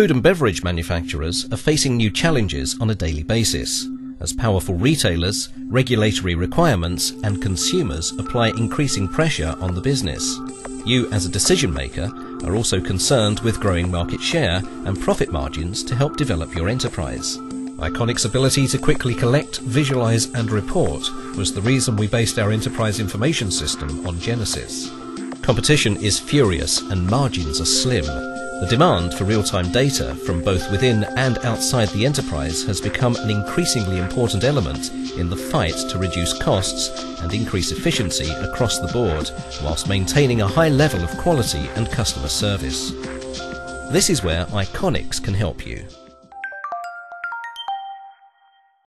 Food and beverage manufacturers are facing new challenges on a daily basis as powerful retailers, regulatory requirements and consumers apply increasing pressure on the business. You as a decision maker are also concerned with growing market share and profit margins to help develop your enterprise. Iconics' ability to quickly collect, visualize and report was the reason we based our enterprise information system on Genesis. Competition is furious and margins are slim. The demand for real-time data from both within and outside the enterprise has become an increasingly important element in the fight to reduce costs and increase efficiency across the board whilst maintaining a high level of quality and customer service. This is where Iconics can help you.